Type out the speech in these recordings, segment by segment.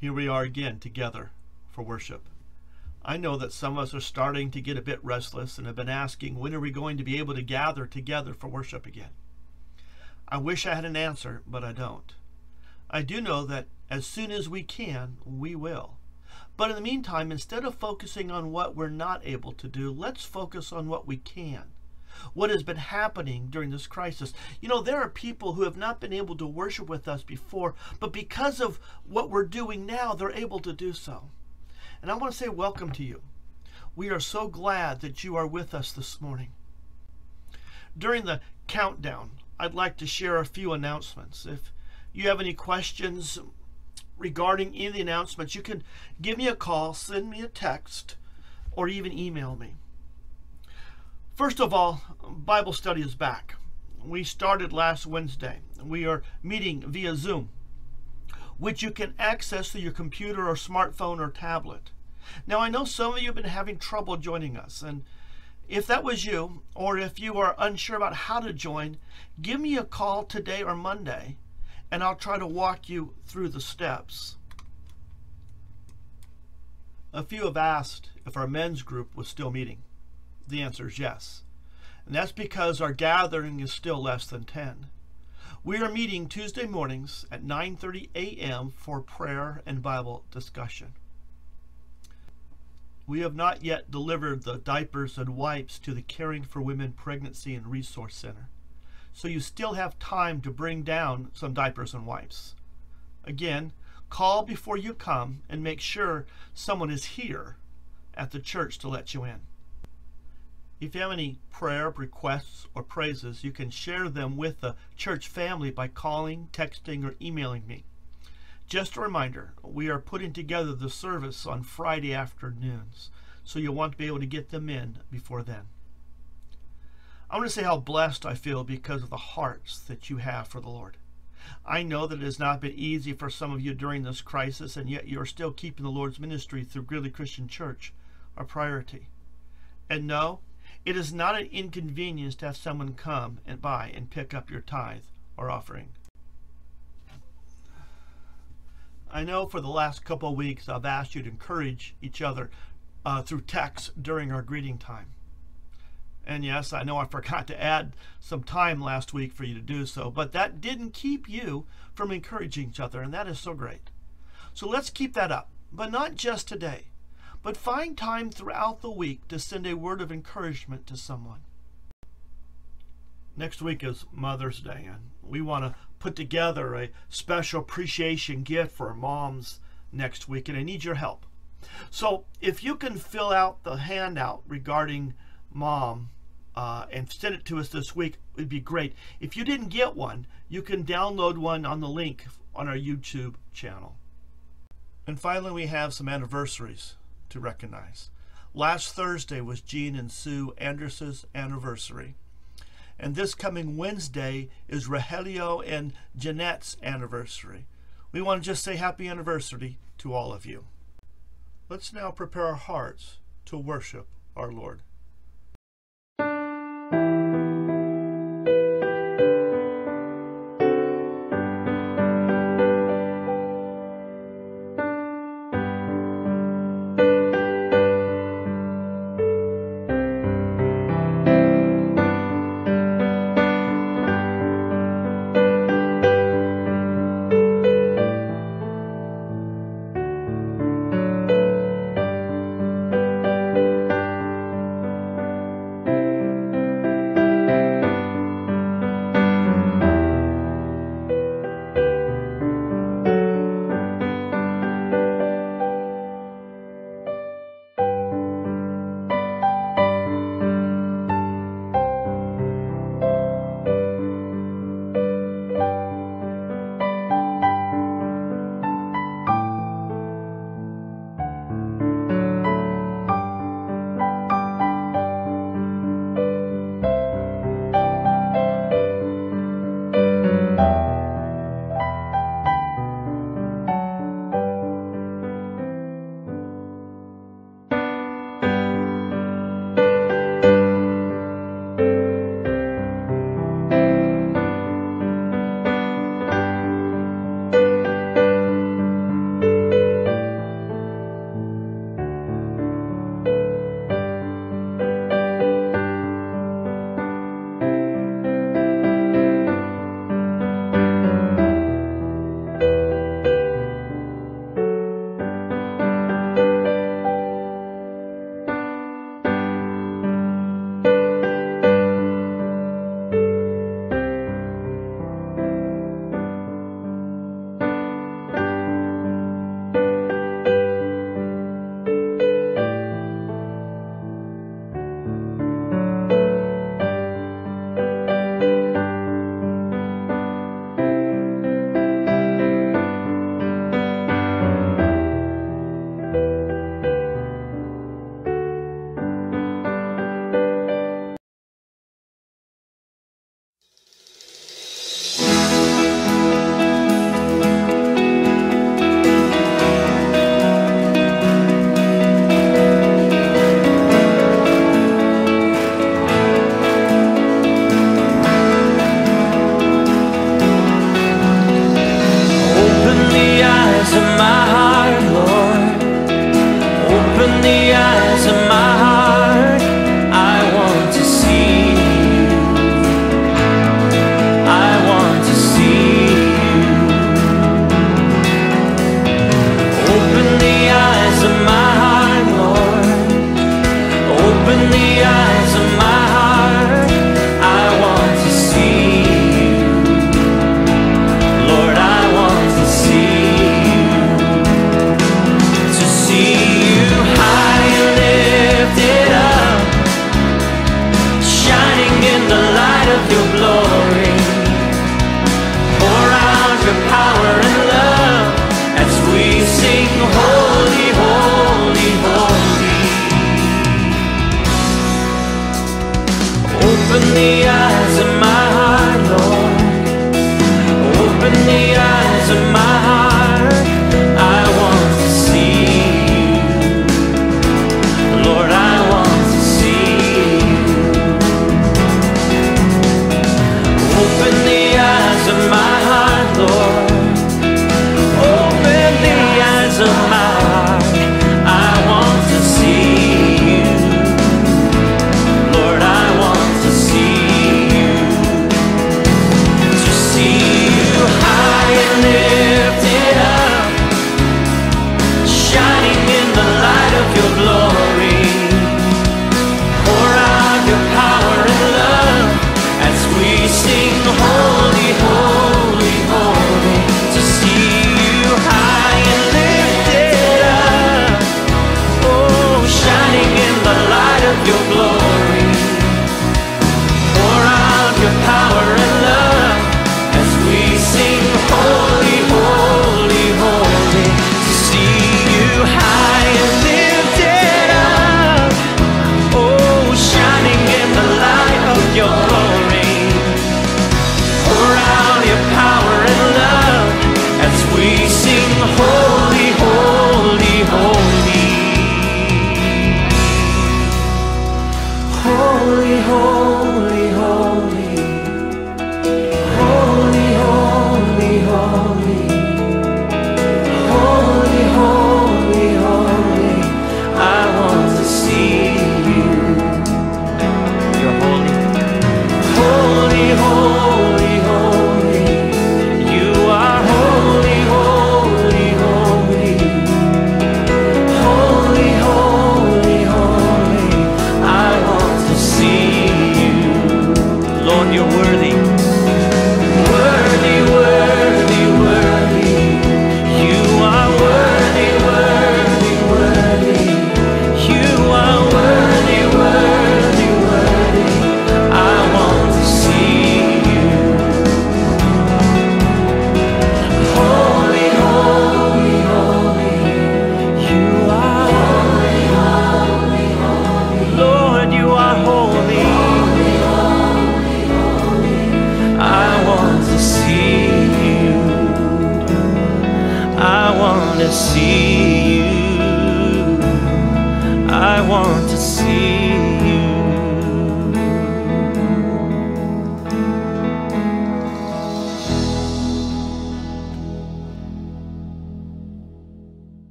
Here we are again together for worship. I know that some of us are starting to get a bit restless and have been asking, when are we going to be able to gather together for worship again? I wish I had an answer, but I don't. I do know that as soon as we can, we will. But in the meantime, instead of focusing on what we're not able to do, let's focus on what we can. What has been happening during this crisis. You know, there are people who have not been able to worship with us before, but because of what we're doing now, they're able to do so. And I want to say welcome to you. We are so glad that you are with us this morning. During the countdown, I'd like to share a few announcements. If you have any questions regarding any of the announcements, you can give me a call, send me a text, or even email me. First of all, Bible study is back. We started last Wednesday. We are meeting via Zoom, which you can access through your computer or smartphone or tablet. Now, I know some of you have been having trouble joining us, and if that was you, or if you are unsure about how to join, give me a call today or Monday and I'll try to walk you through the steps. A few have asked if our men's group was still meeting. The answer is yes. And that's because our gathering is still less than 10. We are meeting Tuesday mornings at 9:30 a.m. for prayer and Bible discussion. We have not yet delivered the diapers and wipes to the Caring for Women Pregnancy and Resource Center so you still have time to bring down some diapers and wipes. Again, call before you come and make sure someone is here at the church to let you in. If you have any prayer requests or praises, you can share them with the church family by calling, texting, or emailing me. Just a reminder, we are putting together the service on Friday afternoons, so you'll want to be able to get them in before then. I want to say how blessed I feel because of the hearts that you have for the Lord. I know that it has not been easy for some of you during this crisis, and yet you are still keeping the Lord's ministry through Gridley Christian Church a priority. And no, it is not an inconvenience to have someone come and by and pick up your tithe or offering. I know for the last couple of weeks I've asked you to encourage each other uh, through text during our greeting time. And yes, I know I forgot to add some time last week for you to do so, but that didn't keep you from encouraging each other, and that is so great. So let's keep that up, but not just today, but find time throughout the week to send a word of encouragement to someone. Next week is Mother's Day, and we want to put together a special appreciation gift for moms next week, and I need your help. So if you can fill out the handout regarding mom uh, and send it to us this week, it'd be great. If you didn't get one, you can download one on the link on our YouTube channel. And finally, we have some anniversaries to recognize. Last Thursday was Jean and Sue Anders's anniversary. And this coming Wednesday is Rogelio and Jeanette's anniversary. We want to just say happy anniversary to all of you. Let's now prepare our hearts to worship our Lord.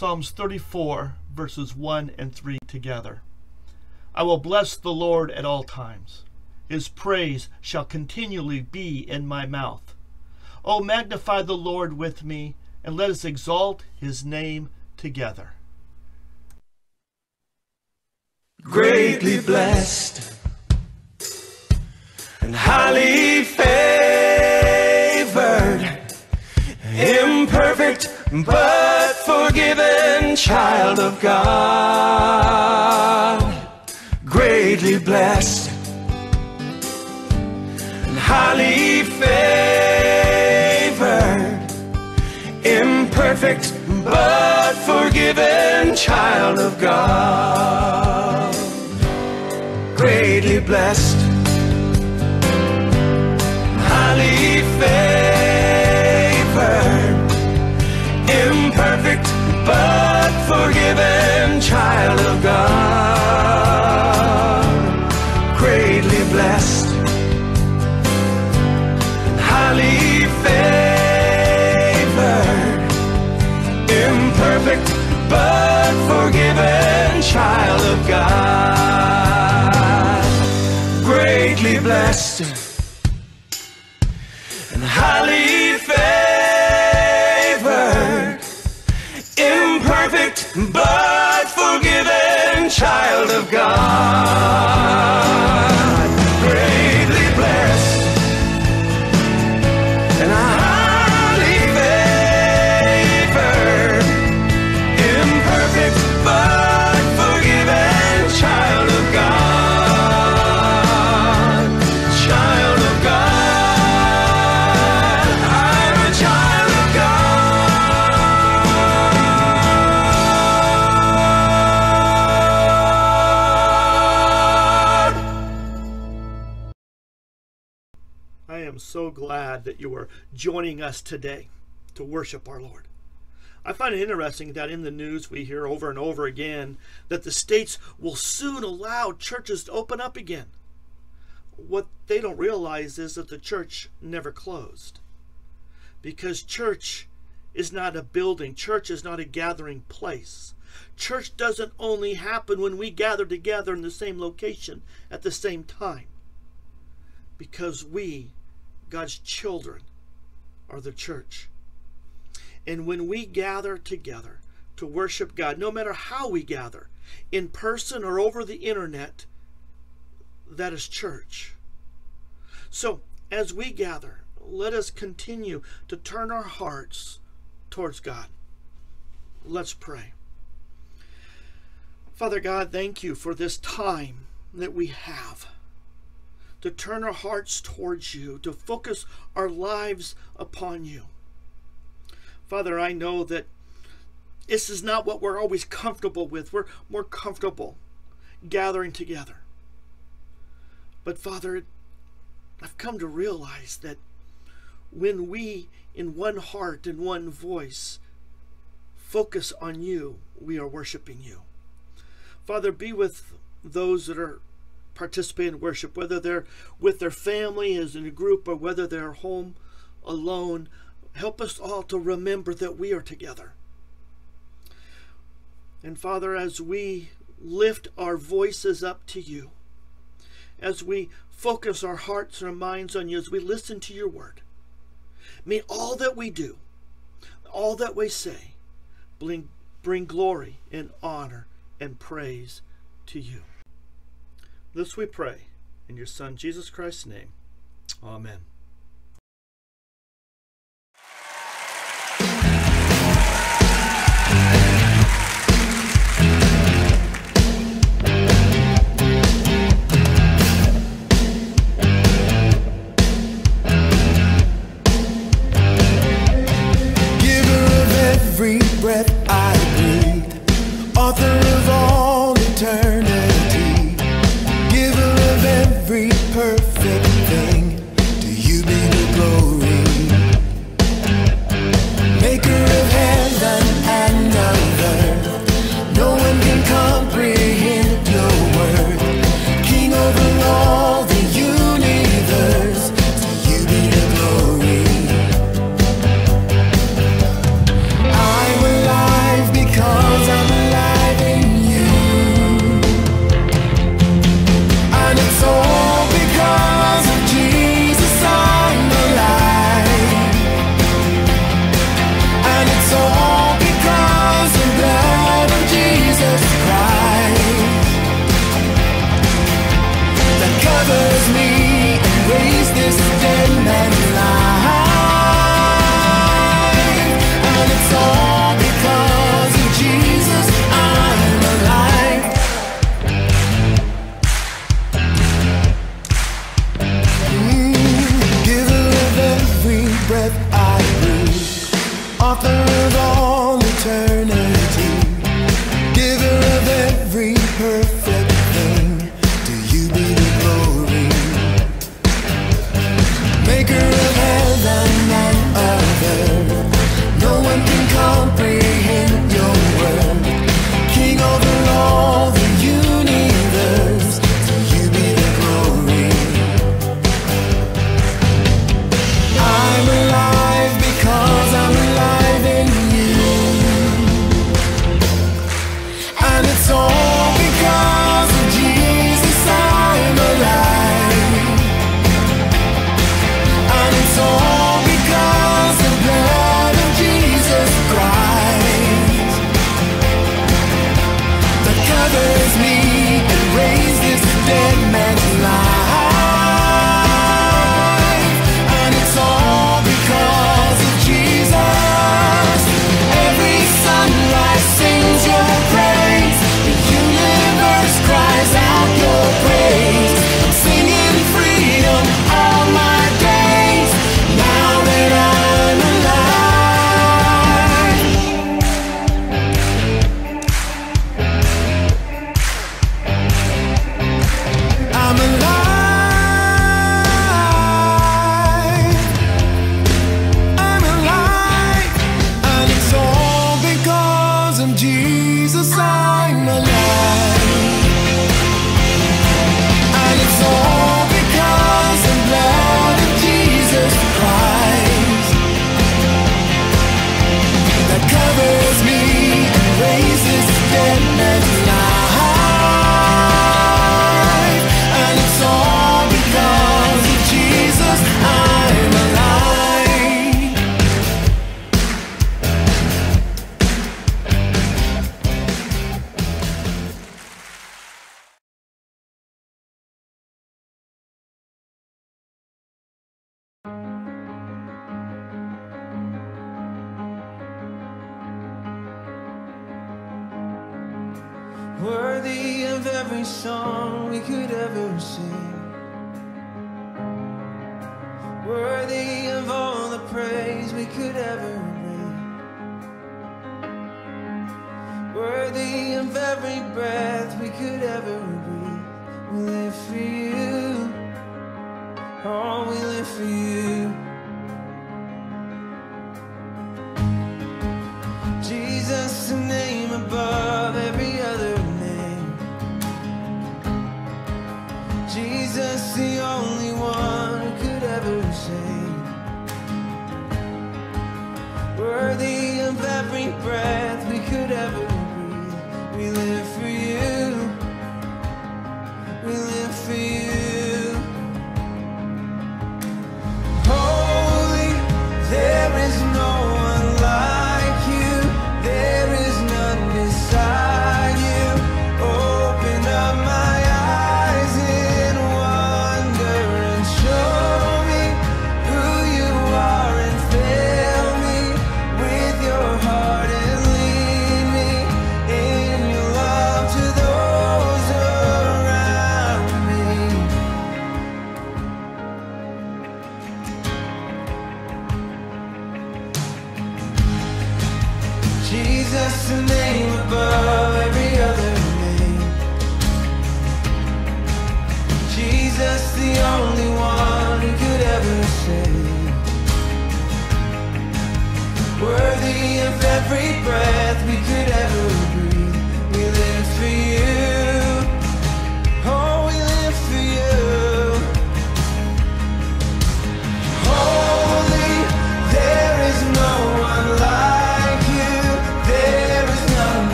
Psalms 34, verses 1 and 3 together. I will bless the Lord at all times. His praise shall continually be in my mouth. O oh, magnify the Lord with me, and let us exalt his name together. Greatly blessed forgiven child of God, greatly blessed and highly favored, imperfect but forgiven child of God, greatly blessed. forget. Child of God, so glad that you are joining us today to worship our Lord. I find it interesting that in the news we hear over and over again that the states will soon allow churches to open up again. What they don't realize is that the church never closed. Because church is not a building, church is not a gathering place. Church doesn't only happen when we gather together in the same location at the same time. Because we, God's children, are the church. And when we gather together to worship God, no matter how we gather, in person or over the internet, that is church. So, as we gather, let us continue to turn our hearts towards God. Let's pray. Father God, thank you for this time that we have to turn our hearts towards you, to focus our lives upon you. Father, I know that this is not what we're always comfortable with. We're more comfortable gathering together. But Father, I've come to realize that when we, in one heart and one voice, focus on you, we are worshiping you. Father, be with those that are participating in worship, whether they're with their family as in a group or whether they're home alone. Help us all to remember that we are together. And Father, as we lift our voices up to you, as we focus our hearts and our minds on you, as we listen to your word, may all that we do, all that we say, bring, bring glory and honor and praise to you. This we pray in your Son Jesus Christ's name. Amen. Breath perfect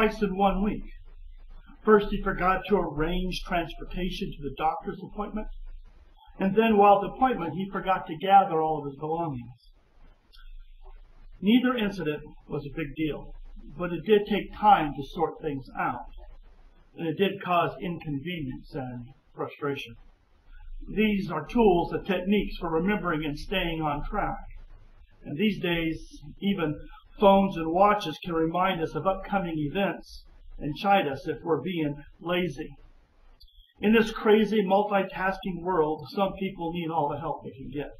twice in one week. First, he forgot to arrange transportation to the doctor's appointment. And then, while at the appointment, he forgot to gather all of his belongings. Neither incident was a big deal, but it did take time to sort things out. And it did cause inconvenience and frustration. These are tools and techniques for remembering and staying on track. And these days, even phones and watches can remind us of upcoming events and chide us if we're being lazy. In this crazy multitasking world, some people need all the help they can get.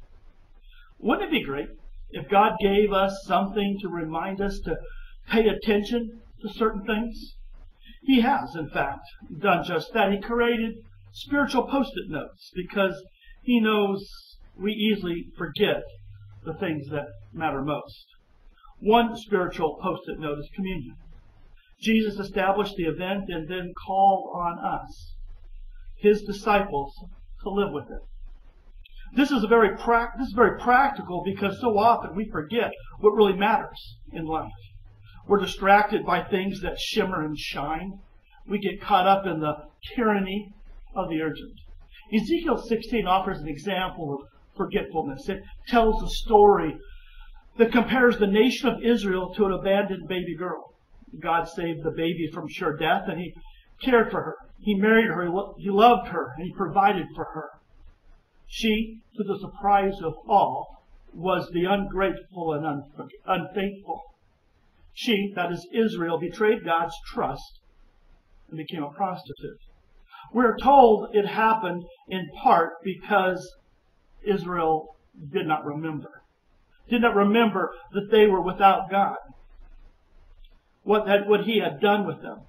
Wouldn't it be great if God gave us something to remind us to pay attention to certain things? He has, in fact, done just that. He created spiritual post-it notes because he knows we easily forget the things that matter most. One spiritual post-it note is communion. Jesus established the event and then called on us, his disciples, to live with it. This is a very this is very practical because so often we forget what really matters in life. We're distracted by things that shimmer and shine. We get caught up in the tyranny of the urgent. Ezekiel 16 offers an example of forgetfulness. It tells the story that compares the nation of Israel to an abandoned baby girl. God saved the baby from sure death and he cared for her. He married her, he loved her, and he provided for her. She, to the surprise of all, was the ungrateful and unfaithful. She, that is Israel, betrayed God's trust and became a prostitute. We're told it happened in part because Israel did not remember. Did not remember that they were without God. What, that, what he had done with them.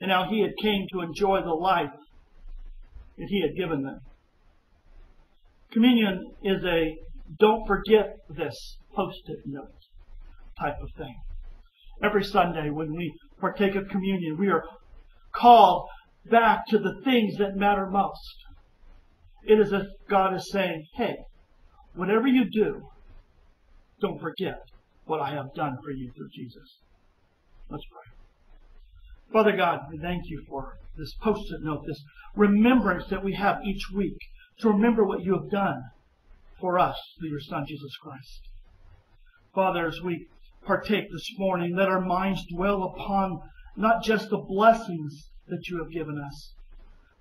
And how he had came to enjoy the life that he had given them. Communion is a don't forget this post-it note type of thing. Every Sunday when we partake of communion, we are called back to the things that matter most. It is as God is saying, hey, whatever you do, don't forget what I have done for you through Jesus. Let's pray. Father God, we thank you for this post-it note, this remembrance that we have each week to remember what you have done for us through your Son, Jesus Christ. Father, as we partake this morning, let our minds dwell upon not just the blessings that you have given us,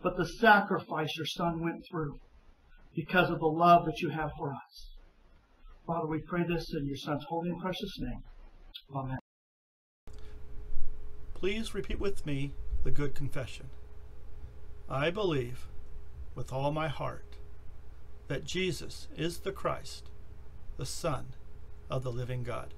but the sacrifice your Son went through because of the love that you have for us. Father, we pray this in your Son's holy and precious name. Amen. Please repeat with me the good confession. I believe with all my heart that Jesus is the Christ, the Son of the living God.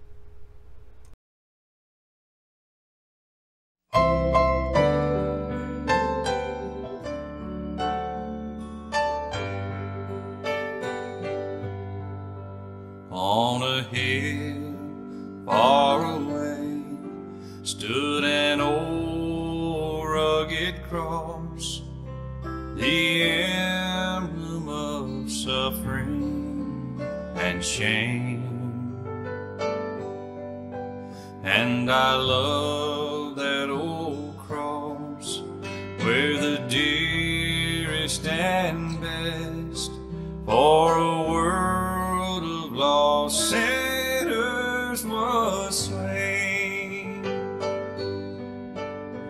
Slain.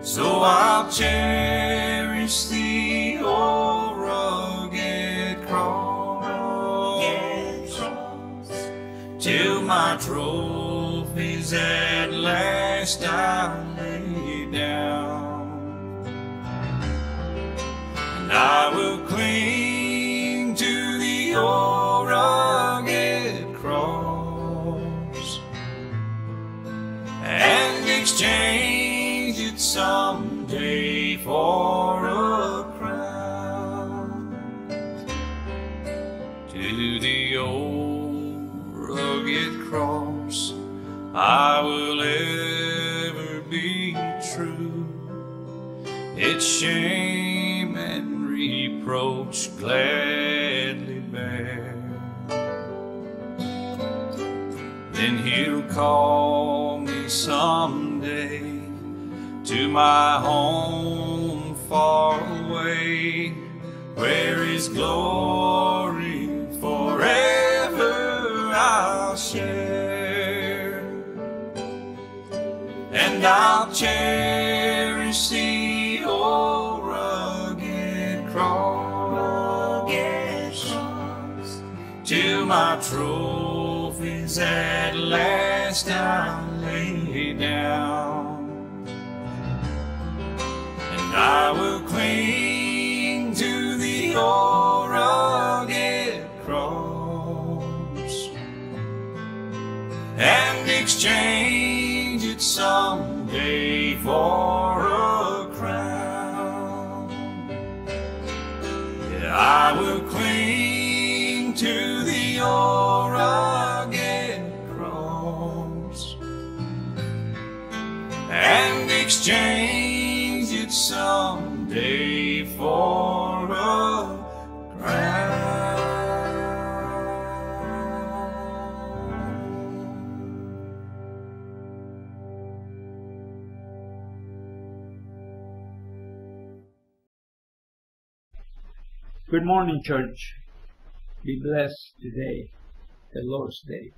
So I'll cherish the old rugged cross till my trophies at last I gladly bear. Then he'll call me someday to my home far away, where his glory forever I'll share and I'll cherish the my trophies at last I'll lay down, and I will cling to the old rugged cross and exchange it someday for a crown. Yeah, I will cling to old rugged cross and exchange it someday for a. Good morning, church. Be blessed today, the Lord's Day.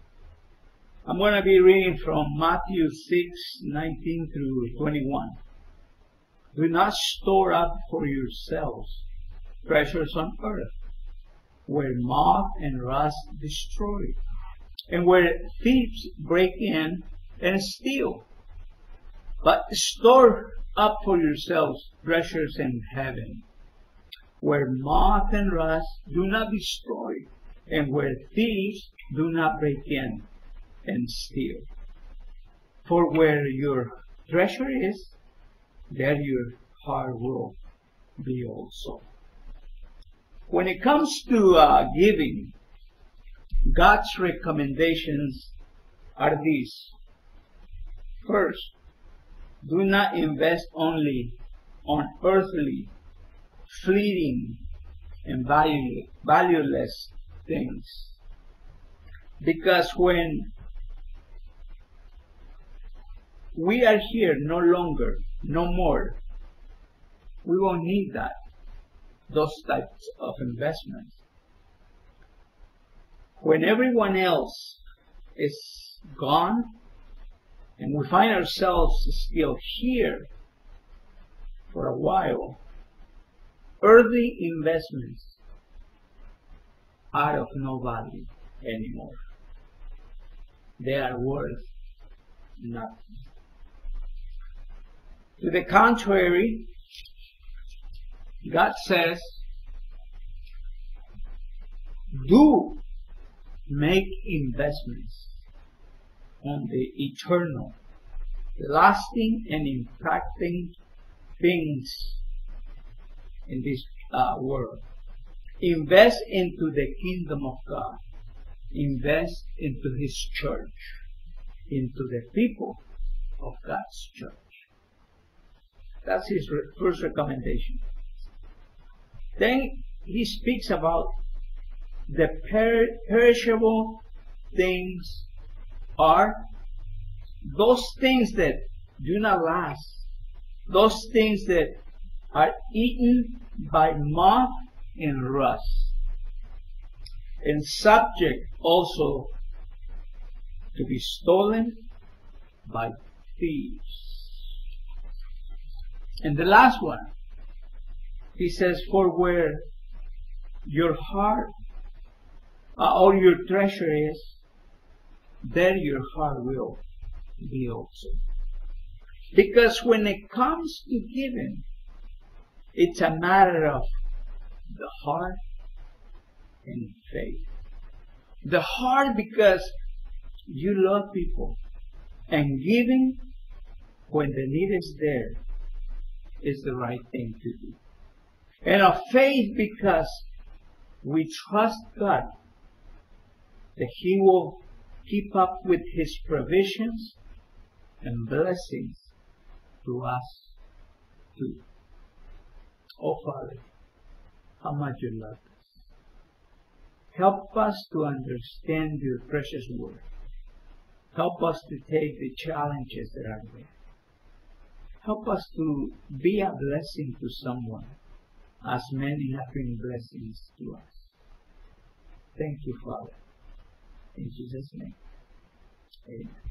I'm going to be reading from Matthew 6 19 through 21. Do not store up for yourselves treasures on earth, where moth and rust destroy, and where thieves break in and steal. But store up for yourselves treasures in heaven where moth and rust do not destroy, and where thieves do not break in and steal. For where your treasure is, there your heart will be also. When it comes to uh, giving, God's recommendations are these. First, do not invest only on earthly fleeting and value, valueless things. Because when we are here no longer, no more, we won't need that, those types of investments. When everyone else is gone and we find ourselves still here for a while, earthly investments are of no value anymore. They are worth nothing. To the contrary, God says, do make investments on the eternal, lasting and impacting things in this uh, world. Invest into the kingdom of God. Invest into His church, into the people of God's church. That's his re- first recommendation. Then he speaks about the per- perishable things are those things that do not last, those things that are eaten by moth and rust, and subject also to be stolen by thieves. And the last one, he says, For where your heart uh, or your treasure is, there your heart will be also. Because when it comes to giving, it's a matter of the heart and faith. The heart because you love people and giving when the need is there is the right thing to do. And of faith because we trust God that He will keep up with His provisions and blessings to us too. Oh Father, how much you love us. Help us to understand your precious word. Help us to take the challenges that are there. Help us to be a blessing to someone, as many have been blessings to us. Thank you, Father. In Jesus' name. Amen.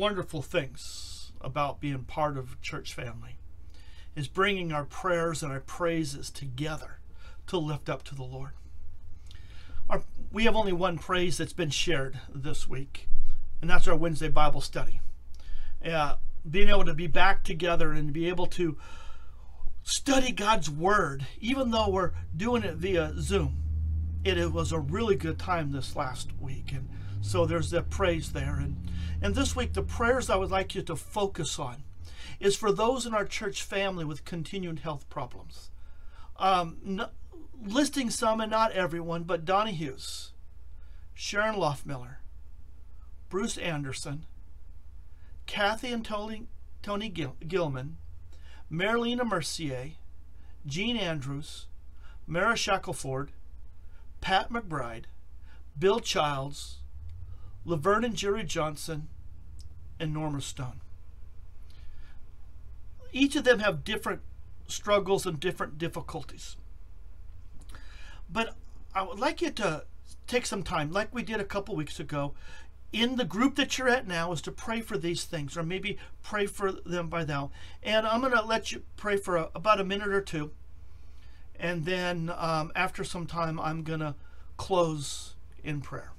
Wonderful things about being part of church family is bringing our prayers and our praises together to lift up to the Lord. Our, we have only one praise that's been shared this week, and that's our Wednesday Bible study. Uh, being able to be back together and be able to study God's Word, even though we're doing it via Zoom. It, it was a really good time this last week, and so there's that praise there. And and this week, the prayers I would like you to focus on is for those in our church family with continued health problems. Um, n- listing some and not everyone, but Donnie Hughes, Sharon Loffmiller, Bruce Anderson, Kathy and Tony, Tony Gil- Gilman, Marilena Mercier, Jean Andrews, Mara Shackelford, Pat McBride, Bill Childs, Laverne and Jerry Johnson, and Stone. Each of them have different struggles and different difficulties. But I would like you to take some time, like we did a couple weeks ago, in the group that you're at now, is to pray for these things, or maybe pray for them by now. And I'm going to let you pray for a, about a minute or two. And then um, after some time, I'm going to close in prayer.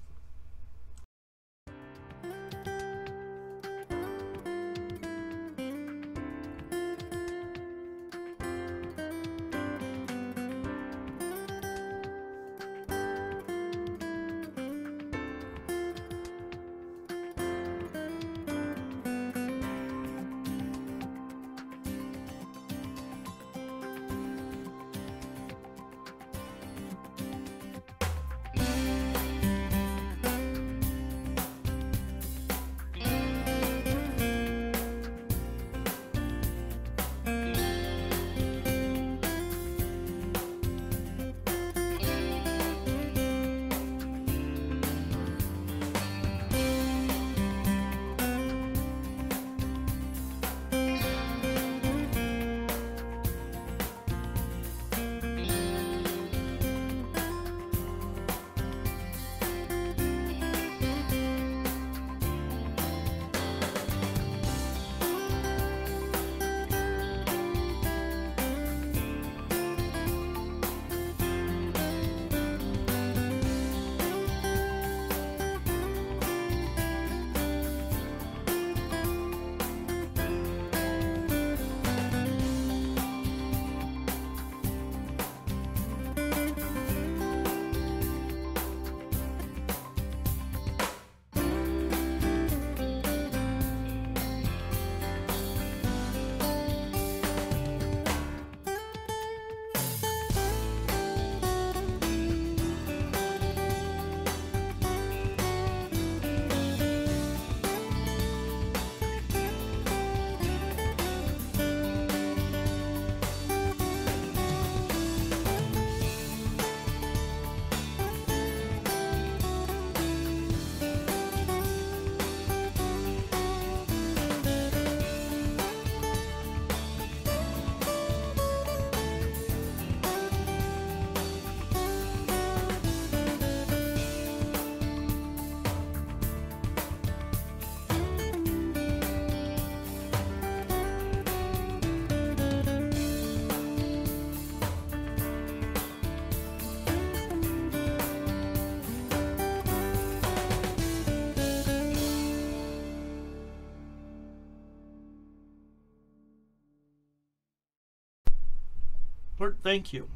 Lord, thank you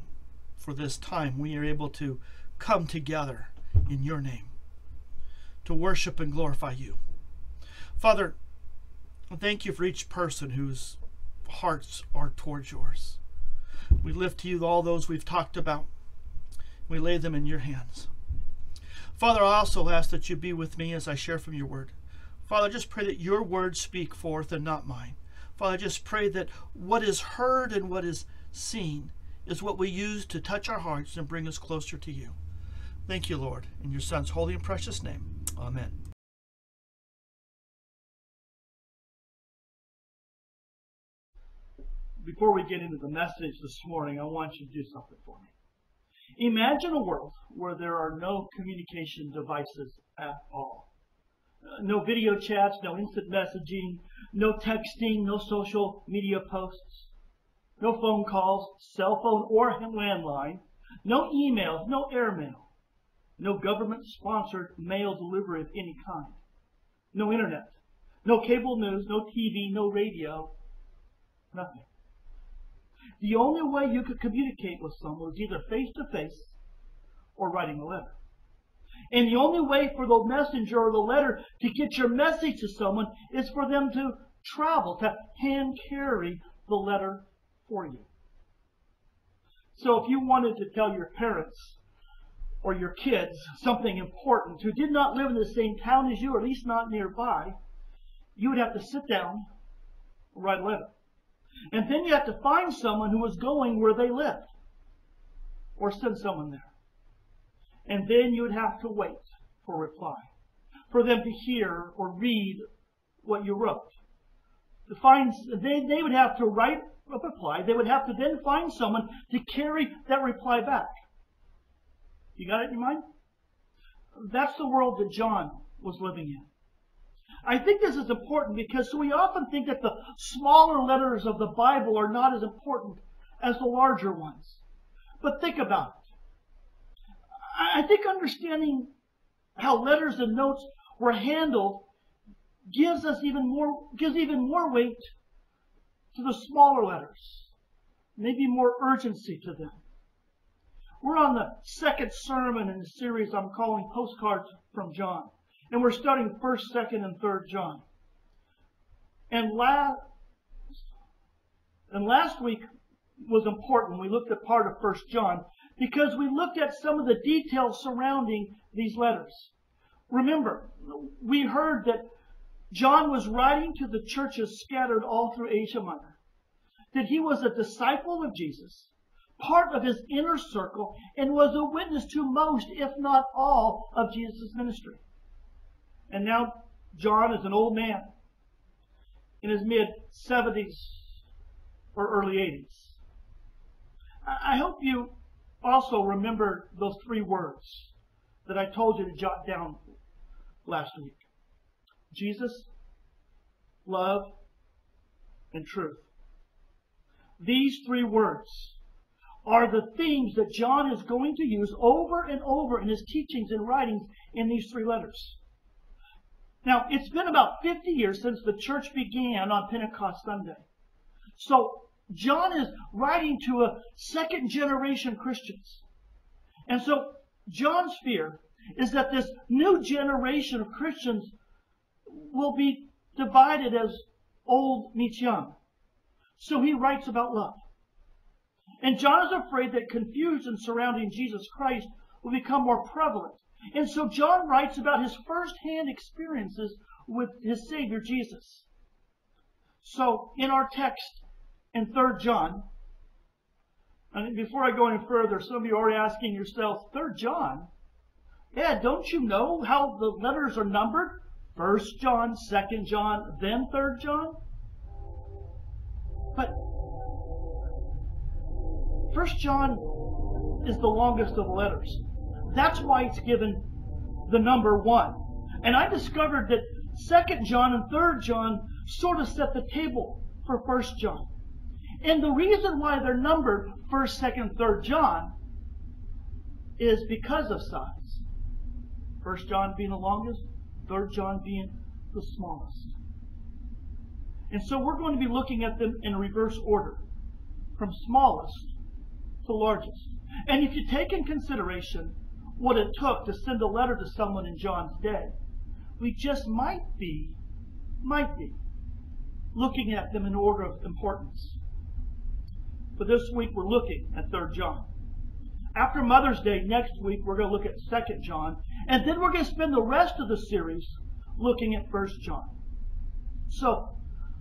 for this time we are able to come together in your name to worship and glorify you. Father, thank you for each person whose hearts are towards yours. We lift to you all those we've talked about. We lay them in your hands. Father, I also ask that you be with me as I share from your word. Father, just pray that your words speak forth and not mine. Father, just pray that what is heard and what is seen is what we use to touch our hearts and bring us closer to you. Thank you, Lord. In your Son's holy and precious name. Amen. before we get into the message this morning, I want you to do something for me. Imagine a world where there are no communication devices at all. Uh, no video chats, no instant messaging, no texting, no social media posts, no phone calls, cell phone or landline, no emails, no airmail, no government sponsored mail delivery of any kind, no internet, no cable news, no TV, no radio, nothing. The only way you could communicate with someone was either face to face or writing a letter. And the only way for the messenger or the letter to get your message to someone is for them to travel, to hand carry the letter for you. So if you wanted to tell your parents or your kids something important who did not live in the same town as you, or at least not nearby, you would have to sit down and write a letter. And then you have to find someone who was going where they lived. Or send someone there. And then you would have to wait for reply. For them to hear or read what you wrote. To find, they, they would have to write reply. They would have to then find someone to carry that reply back. You got it in your mind? That's the world that John was living in. I think this is important because we often think that the smaller letters of the Bible are not as important as the larger ones. But think about it. I think understanding how letters and notes were handled gives us even more gives even more weight to the smaller letters. Maybe more urgency to them. We're on the second sermon in the series I'm calling Postcards from John. And we're studying 1st, 2nd, and 3rd John. And last, and last week was important. We looked at part of 1st John because we looked at some of the details surrounding these letters. Remember, we heard that John was writing to the churches scattered all through Asia Minor, that he was a disciple of Jesus, part of his inner circle, and was a witness to most, if not all, of Jesus' ministry. And now John is an old man in his mid 70s or early 80s. I hope you also remember those three words that I told you to jot down last week Jesus, love, and truth. These three words are the themes that John is going to use over and over in his teachings and writings in these three letters. Now, it's been about 50 years since the church began on Pentecost Sunday. So, John is writing to a second generation Christians. And so, John's fear is that this new generation of Christians will be divided as old meets young. So he writes about love. And John is afraid that confusion surrounding Jesus Christ will become more prevalent and so John writes about his firsthand experiences with his Savior Jesus. So in our text in 3 John, and before I go any further, some of you are already asking yourselves, 3 John? Yeah, don't you know how the letters are numbered? 1 John, Second John, then Third John? But First John is the longest of the letters. That's why it's given the number one. And I discovered that Second John and Third John sort of set the table for First John. And the reason why they're numbered First, Second, Third John is because of size. First John being the longest, Third John being the smallest. And so we're going to be looking at them in reverse order, from smallest to largest. And if you take in consideration what it took to send a letter to someone in John's day. We just might be, might be, looking at them in order of importance. But this week we're looking at 3 John. After Mother's Day next week, we're going to look at 2 John. And then we're going to spend the rest of the series looking at 1 John. So,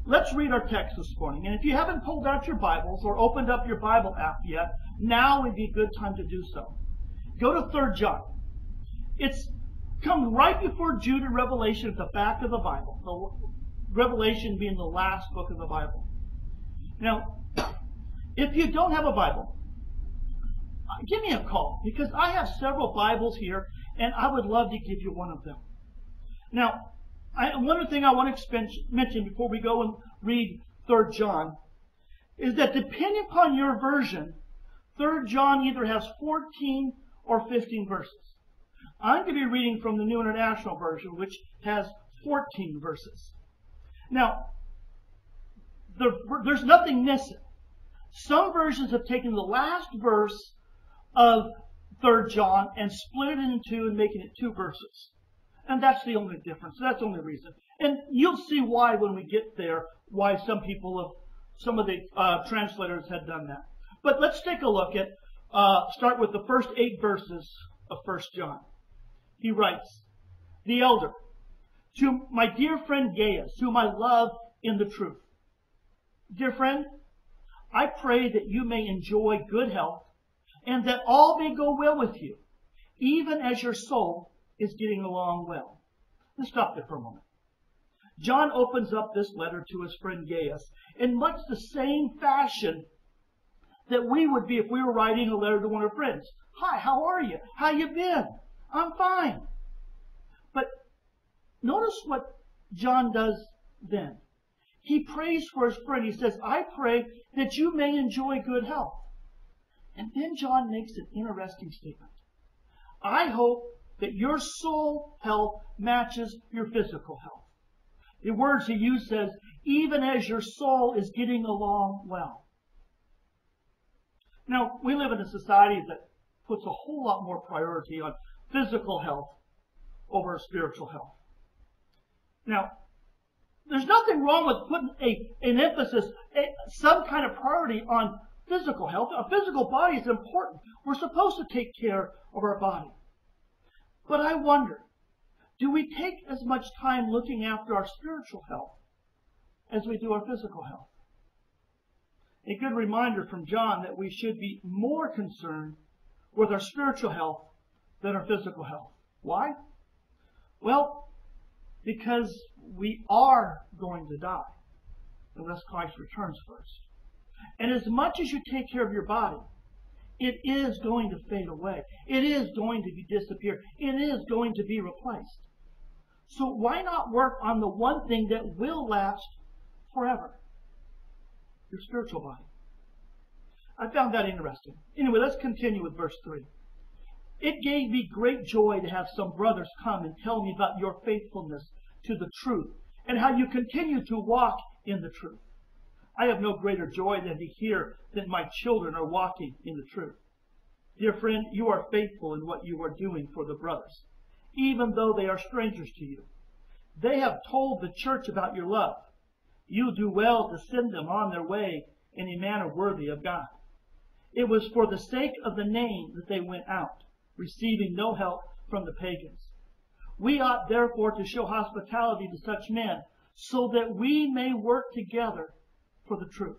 let's read our text this morning. And if you haven't pulled out your Bibles or opened up your Bible app yet, now would be a good time to do so. Go to 3 John. It's comes right before Jude and Revelation at the back of the Bible. The Revelation being the last book of the Bible. Now, If you don't have a Bible, uh, give me a call because I have several Bibles here and I would love to give you one of them. Now, I, one other thing I want to mention before we go and read 3 John is that depending upon your version, 3 John either has 14 or 15 verses. I'm going to be reading from the New International Version, which has 14 verses. Now, there, there's nothing missing. Some versions have taken the last verse of 3 John and split it into two and making it two verses. And that's the only difference. That's the only reason. And you'll see why when we get there, why some people have, some of the uh, translators had done that. But let's take a look at, uh, start with the first eight verses of 1 John. He writes, The elder, to my dear friend Gaius, whom I love in the truth. Dear friend, I pray that you may enjoy good health and that all may go well with you, even as your soul is getting along well. Let's stop there for a moment. John opens up this letter to his friend Gaius in much the same fashion that we would be if we were writing a letter to one of our friends. Hi, how are you? How you been? I'm fine. But notice what John does then. He prays for his friend. He says, I pray that you may enjoy good health. And then John makes an interesting statement. I hope that your soul health matches your physical health. The words he used says, even as your soul is getting along well. Now, we live in a society that puts a whole lot more priority on physical health over spiritual health. Now, there's nothing wrong with putting a, an emphasis, a, some kind of priority on physical health. A physical body is important. We're supposed to take care of our body. But I wonder, do we take as much time looking after our spiritual health as we do our physical health? A good reminder from John that we should be more concerned with our spiritual health than our physical health. Why? Well, because we are going to die unless Christ returns first. And as much as you take care of your body, it is going to fade away. It is going to disappear. It is going to be replaced. So why not work on the one thing that will last forever? Your spiritual body. I found that interesting. Anyway, let's continue with verse 3. It gave me great joy to have some brothers come and tell me about your faithfulness to the truth and how you continue to walk in the truth. I have no greater joy than to hear that my children are walking in the truth. Dear friend, you are faithful in what you are doing for the brothers, even though they are strangers to you. They have told the church about your love. You do well to send them on their way in a manner worthy of God. It was for the sake of the name that they went out, receiving no help from the pagans. We ought therefore to show hospitality to such men, so that we may work together for the truth.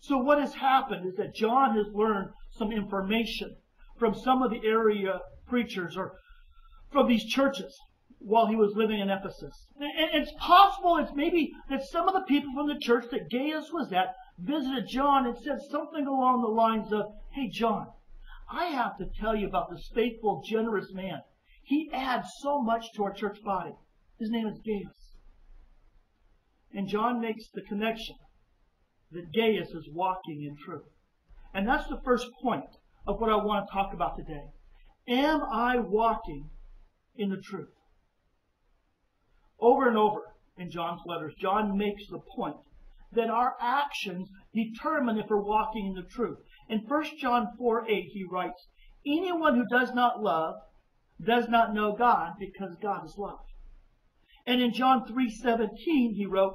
So what has happened is that John has learned some information from some of the area preachers or from these churches while he was living in Ephesus. And it's possible it's maybe that some of the people from the church that Gaius was at visited John and said something along the lines of, Hey John, I have to tell you about this faithful, generous man. He adds so much to our church body. His name is Gaius. And John makes the connection that Gaius is walking in truth. And that's the first point of what I want to talk about today. Am I walking in the truth? Over and over in John's letters, John makes the point that our actions determine if we're walking in the truth. In 1 John 4 8, he writes, Anyone who does not love does not know God because God is love. And in John 3:17 he wrote,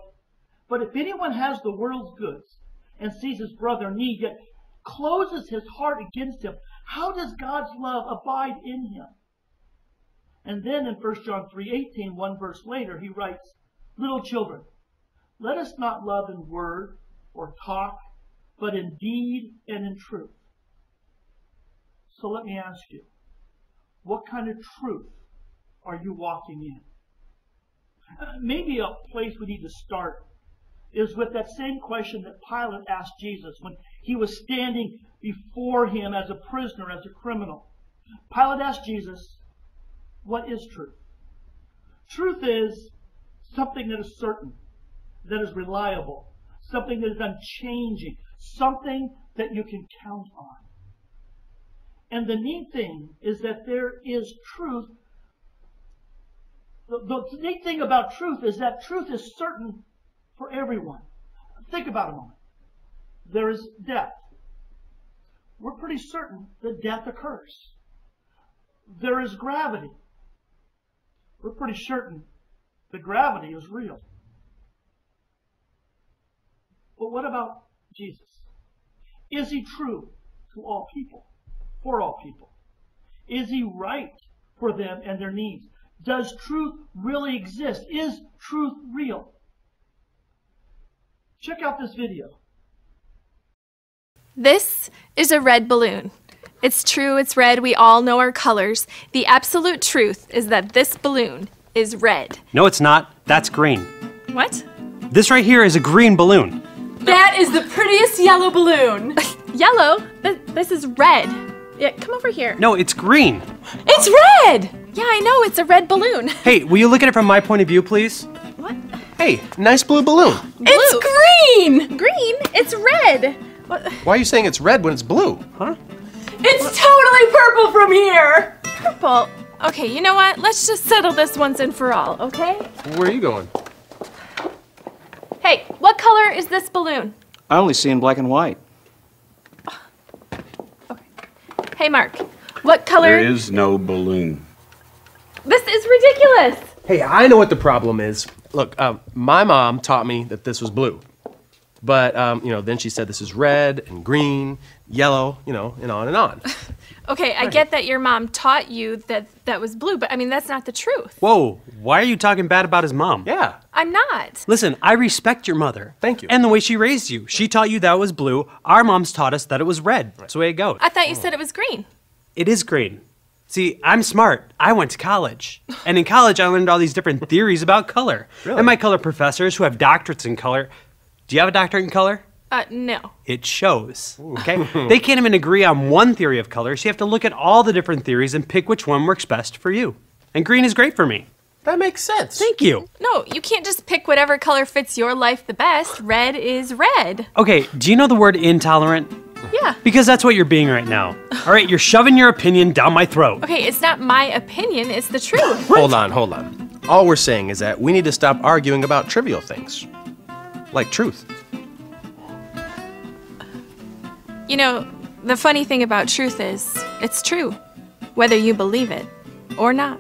"But if anyone has the world's goods and sees his brother in need yet closes his heart against him, how does God's love abide in him?" And then in 1 John 3:18, one verse later, he writes, "Little children, let us not love in word or talk, but in deed and in truth." So let me ask you, what kind of truth are you walking in? Uh, maybe a place we need to start is with that same question that Pilate asked Jesus when he was standing before him as a prisoner, as a criminal. Pilate asked Jesus, What is truth? Truth is something that is certain, that is reliable, something that is unchanging, something that you can count on. And the neat thing is that there is truth. The, the neat thing about truth is that truth is certain for everyone. Think about a moment. There is death. We're pretty certain that death occurs. There is gravity. We're pretty certain that gravity is real. But what about Jesus? Is he true to all people? For all people? Is he right for them and their needs? Does truth really exist? Is truth real? Check out this video. This is a red balloon. It's true, it's red. We all know our colors. The absolute truth is that this balloon is red. No, it's not. That's green. What? This right here is a green balloon. That is the prettiest yellow balloon. Yellow? Th- this is red. Yeah, come over here. No, it's green. It's red! Yeah, I know, it's a red balloon. Hey, will you look at it from my point of view, please? What? Hey, nice blue balloon. It's green! Green? It's red. What? Why are you saying it's red when it's blue? Huh? It's totally purple from here! Purple. Okay, you know what? Let's just settle this once and for all, okay? Where are you going? Hey, what color is this balloon? I only see in black and white. Okay. Hey, Mark. What color? There is no balloon. This is ridiculous. Hey, I know what the problem is. Look, um, my mom taught me that this was blue. But, um, you know, then she said this is red and green, yellow, you know, and on and on. Okay, I get that your mom taught you that that was blue, but I mean, that's not the truth. Whoa, why are you talking bad about his mom? Yeah. I'm not. Listen, I respect your mother. Thank you. And the way she raised you. She taught you that was blue. Our moms taught us that it was red. That's the way it goes. I thought you said it was green. It is green. See, I'm smart. I went to college. And in college, I learned all these different theories about color. Really? And my color professors who have doctorates in color. Do you have a doctorate in color? Uh, no. It shows. Okay? they can't even agree on one theory of color, so you have to look at all the different theories and pick which one works best for you. And green is great for me. That makes sense. Thank you. No, you can't just pick whatever color fits your life the best. Red is red. Okay, do you know the word intolerant? Yeah. Because that's what you're being right now. All right, you're shoving your opinion down my throat. Okay, it's not my opinion, it's the truth. Hold on, hold on. All we're saying is that we need to stop arguing about trivial things. Like truth. You know, the funny thing about truth is, it's true, whether you believe it or not.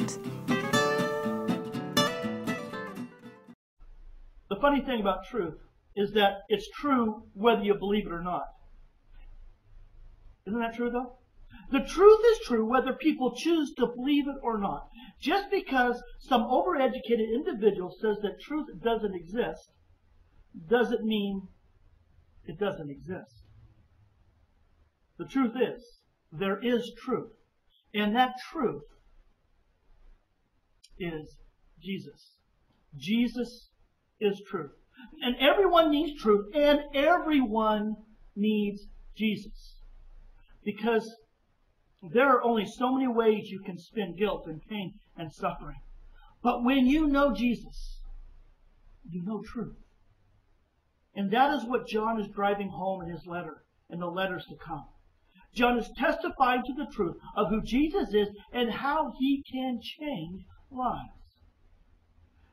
The funny thing about truth is that it's true whether you believe it or not. Isn't that true though? The truth is true whether people choose to believe it or not. Just because some overeducated individual says that truth doesn't exist, doesn't mean it doesn't exist. The truth is, there is truth. And that truth is Jesus. Jesus is truth. And everyone needs truth, and everyone needs Jesus. Because there are only so many ways you can spin guilt and pain and suffering. But when you know Jesus, you know truth. And that is what John is driving home in his letter and the letters to come. John is testifying to the truth of who Jesus is and how he can change lives.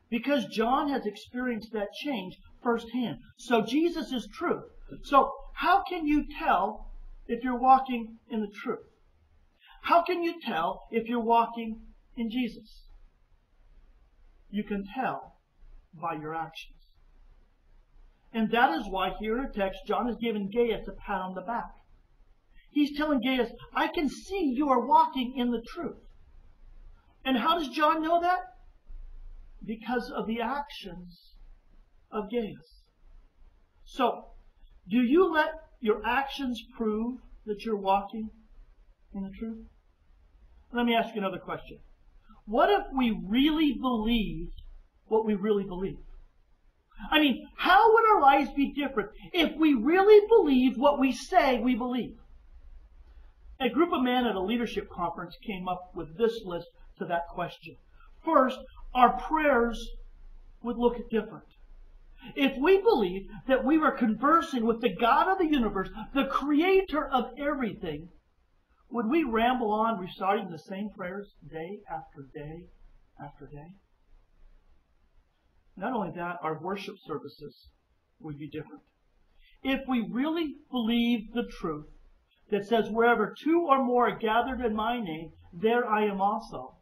Because John has experienced that change firsthand. So Jesus is truth. So how can you tell if you're walking in the truth? How can you tell if you're walking in Jesus? You can tell by your actions. And that is why here in our text, John is giving Gaius a pat on the back. He's telling Gaius, I can see you are walking in the truth. And how does John know that? Because of the actions of Gaius. So, do you let your actions prove that you're walking in the truth? Let me ask you another question. What if we really believed what we really believe? I mean, how would our lives be different if we really believed what we say we believe? A group of men at a leadership conference came up with this list to that question. First, our prayers would look different. If we believed that we were conversing with the God of the universe, the creator of everything, would we ramble on reciting the same prayers day after day after day? Not only that, our worship services would be different. If we really believe the truth that says, wherever two or more are gathered in my name, there I am also,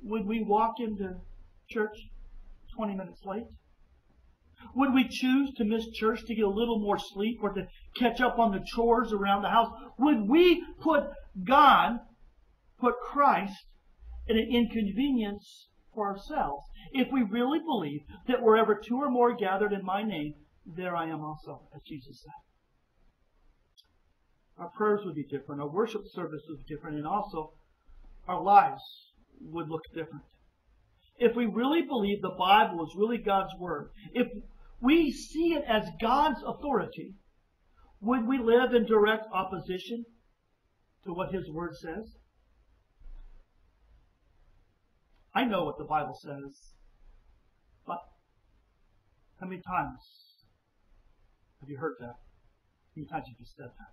would we walk into church 20 minutes late? Would we choose to miss church to get a little more sleep or to catch up on the chores around the house? Would we put God, put Christ, in an inconvenience for ourselves if we really believe that wherever two or more are gathered in my name, there I am also, as Jesus said? Our prayers would be different, our worship service would be different, and also our lives would look different if we really believe the Bible is really God's Word, if we see it as God's authority, would we live in direct opposition to what His Word says? I know what the Bible says, but how many times have you heard that? How many times have you said that?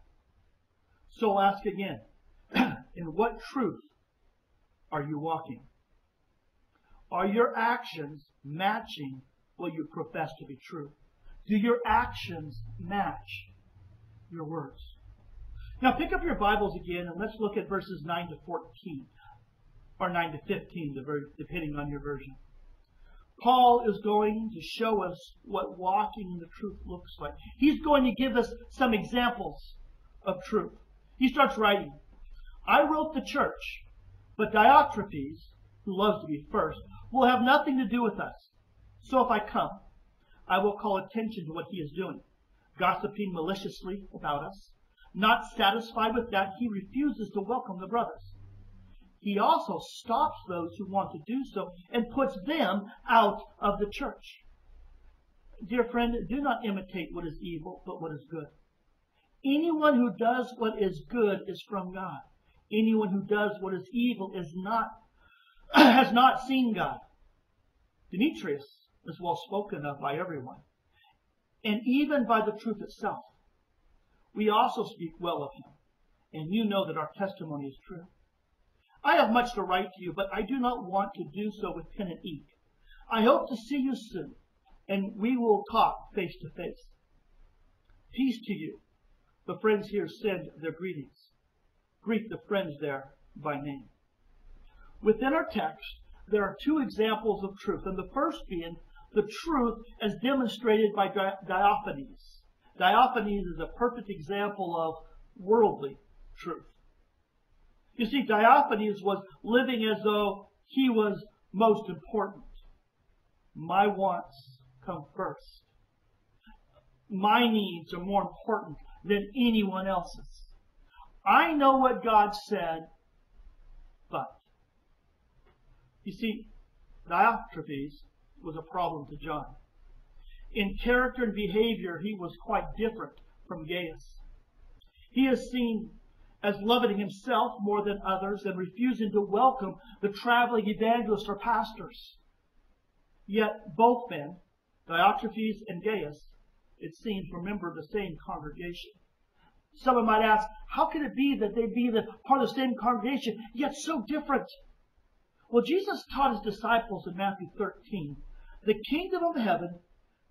So I'll ask again, in what truth are you walking? Are your actions matching what you profess to be true? Do your actions match your words? Now pick up your Bibles again and let's look at verses 9 to 14, or 9 to 15, depending on your version. Paul is going to show us what walking in the truth looks like. He's going to give us some examples of truth. He starts writing, I wrote the church, but Diotrephes, who loves to be first, will have nothing to do with us. So if I come, I will call attention to what he is doing, gossiping maliciously about us. Not satisfied with that, he refuses to welcome the brothers. He also stops those who want to do so and puts them out of the church. Dear friend, do not imitate what is evil, but what is good. Anyone who does what is good is from God. Anyone who does what is evil is not has not seen God. Demetrius is well spoken of by everyone, and even by the truth itself. We also speak well of him, and you know that our testimony is true. I have much to write to you, but I do not want to do so with pen and ink. I hope to see you soon, and we will talk face to face. Peace to you. The friends here send their greetings. Greet the friends there by name. Within our text, there are two examples of truth, and the first being the truth as demonstrated by Diophanes. Diophanes is a perfect example of worldly truth. You see, Diophanes was living as though he was most important. My wants come first. My needs are more important than anyone else's. I know what God said, but you see, Diotrephes was a problem to John. In character and behavior, he was quite different from Gaius. He is seen as loving himself more than others and refusing to welcome the traveling evangelists or pastors. Yet both men, Diotrephes and Gaius, it seems, remember the same congregation. Someone might ask, how can it be that they be the part of the same congregation, yet so different? Well, Jesus taught his disciples in Matthew 13 the kingdom of heaven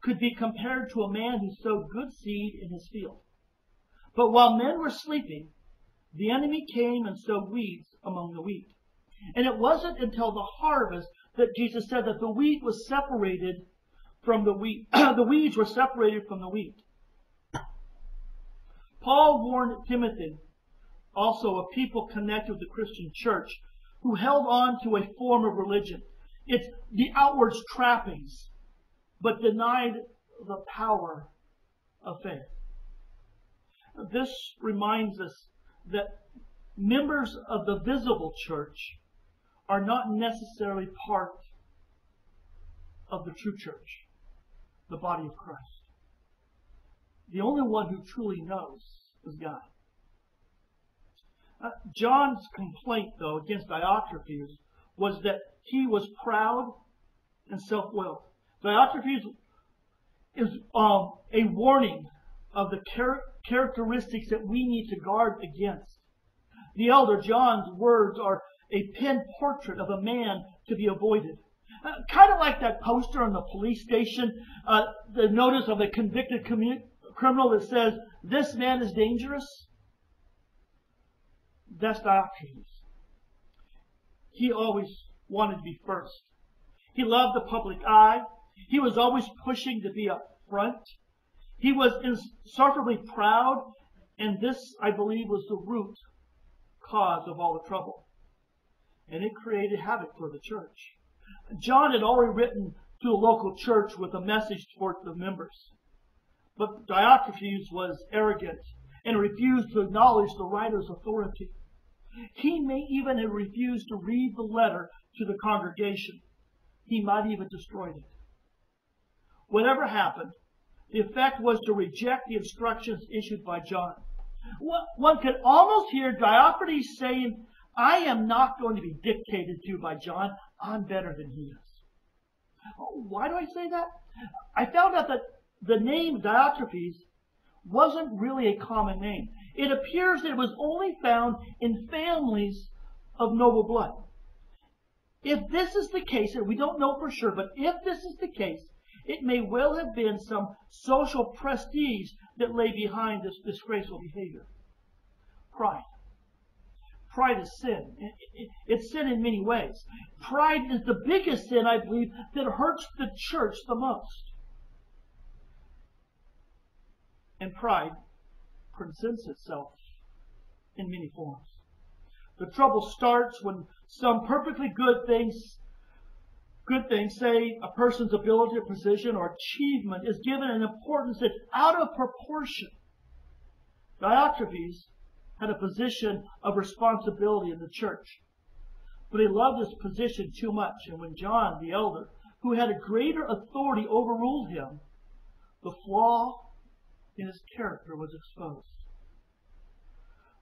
could be compared to a man who sowed good seed in his field. But while men were sleeping, the enemy came and sowed weeds among the wheat. And it wasn't until the harvest that Jesus said that the wheat was separated from the wheat. the weeds were separated from the wheat. Paul warned Timothy, also a people connected with the Christian church, who held on to a form of religion. It's the outward trappings, but denied the power of faith. This reminds us that members of the visible church are not necessarily part of the true church. the body of Christ. The only one who truly knows is God. Uh, John's complaint, though, against Diotrephes was that he was proud and self-willed. Diotrephes is um, a warning of the char- characteristics that we need to guard against. The elder John's words are a pen portrait of a man to be avoided. Uh, kind of like that poster on the police station, uh, the notice of a convicted criminal that says, This man is dangerous. That's Diotrephes. He always wanted to be first. He loved the public eye. He was always pushing to be up front. He was insufferably proud, and this, I believe, was the root cause of all the trouble. And it created havoc for the church. John had already written to the local church with a message toward the members. But Diotrephes was arrogant and refused to acknowledge the writer's authority. He may even have refused to read the letter to the congregation. He might even destroyed it. Whatever happened, the effect was to reject the instructions issued by John. One could almost hear Diotrephes saying, I am not going to be dictated to by John. I'm better than he is. Oh, why do I say that? I found out that the name Diotrephes wasn't really a common name. It appears that it was only found in families of noble blood. If this is the case, and we don't know for sure, but if this is the case, it may well have been some social prestige that lay behind this disgraceful behavior. Pride. Pride is sin. It's sin in many ways. Pride is the biggest sin, I believe, that hurts the church the most. And pride presents itself in many forms. The trouble starts when some perfectly good things, good things, say a person's ability, or position, or achievement is given an importance that's out of proportion. Diotrephes had a position of responsibility in the church. But he loved his position too much, and when John, the elder, who had a greater authority, overruled him, the flaw in his character was exposed.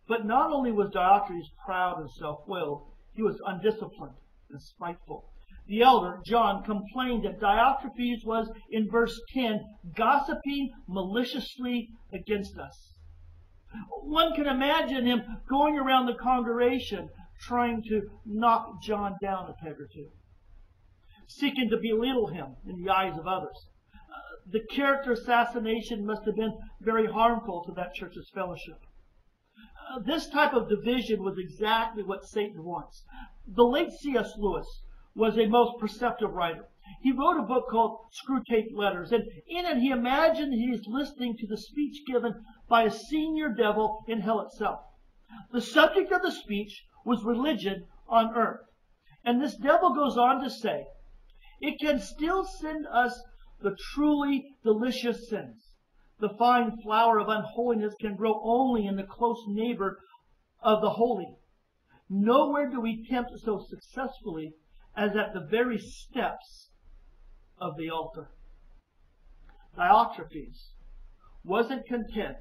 But not only was Diotrephes proud and self-willed, he was undisciplined and spiteful. The elder, John, complained that Diotrephes was, in verse 10, gossiping maliciously against us. One can imagine him going around the congregation trying to knock John down a peg or two, seeking to belittle him in the eyes of others. Uh, the character assassination must have been very harmful to that church's fellowship. This type of division was exactly what Satan wants. The late C.S. Lewis was a most perceptive writer. He wrote a book called Screwtape Letters, and in it he imagined he's listening to the speech given by a senior devil in hell itself. The subject of the speech was religion on earth. And this devil goes on to say, it can still send us the truly delicious sins. The fine flower of unholiness can grow only in the close neighbor of the holy. Nowhere do we tempt so successfully as at the very steps of the altar. Diotrephes wasn't content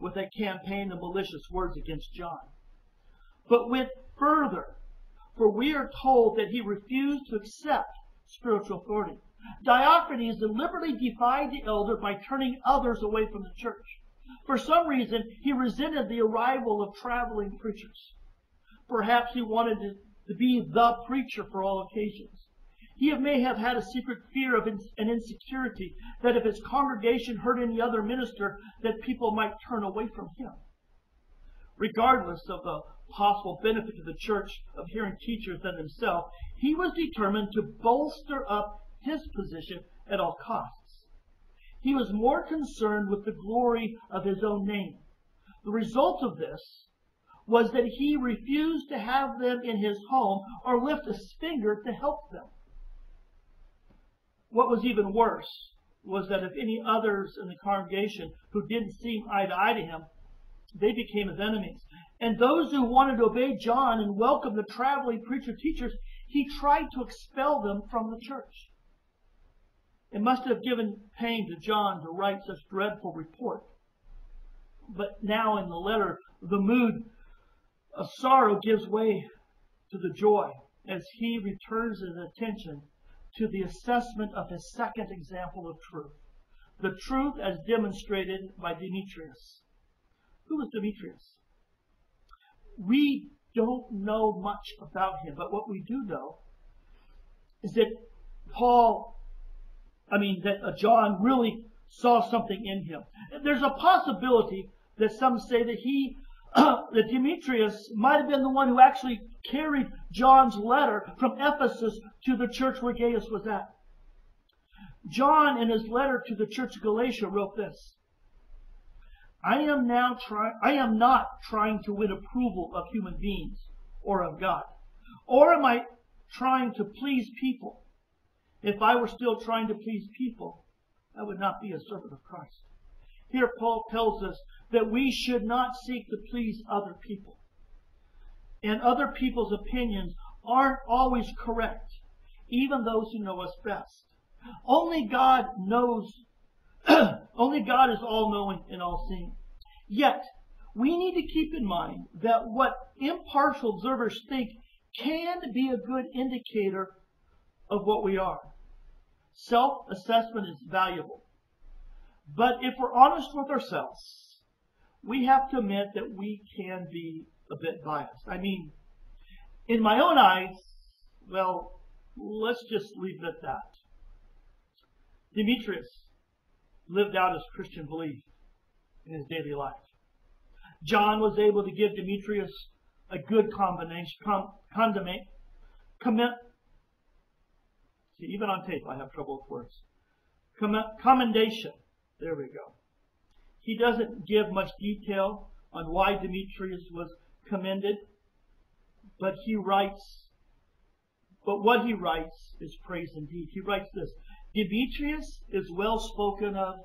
with a campaign of malicious words against John, but went further, for we are told that he refused to accept spiritual authority. Diotrephes deliberately defied the elder by turning others away from the church. For some reason, he resented the arrival of traveling preachers. Perhaps he wanted to, to be the preacher for all occasions. He may have had a secret fear of an insecurity that if his congregation heard any other minister, that people might turn away from him. Regardless of the possible benefit to the church of hearing teachers than himself, he was determined to bolster up his position at all costs. He was more concerned with the glory of his own name. The result of this was that he refused to have them in his home or lift a finger to help them. What was even worse was that if any others in the congregation who didn't seem eye to eye to him, they became his enemies. And those who wanted to obey John and welcome the traveling preacher teachers, he tried to expel them from the church. It must have given pain to John to write such dreadful report. But now in the letter, the mood of sorrow gives way to the joy as he returns his attention to the assessment of his second example of truth. The truth as demonstrated by Demetrius. Who was Demetrius? We don't know much about him, but what we do know is that Paul, I mean, that John really saw something in him. There's a possibility that some say that he, that Demetrius might have been the one who actually carried John's letter from Ephesus to the church where Gaius was at. John, in his letter to the church of Galatia, wrote this. I am now trying, I am not trying to win approval of human beings or of God. Or am I trying to please people? If I were still trying to please people, I would not be a servant of Christ. Here Paul tells us that we should not seek to please other people. And other people's opinions aren't always correct, even those who know us best. Only God knows, only God is all knowing and all seeing. Yet, we need to keep in mind that what impartial observers think can be a good indicator of what we are. Self assessment is valuable. But if we're honest with ourselves, we have to admit that we can be a bit biased. I mean, in my own eyes, well, let's just leave it at that. Demetrius lived out his Christian belief in his daily life. John was able to give Demetrius a good combination, com, condiment, see, even on tape I have trouble with words. Com, commendation. There we go. He doesn't give much detail on why Demetrius was commended, but he writes, but what he writes is praise indeed. He writes this, Demetrius is well spoken of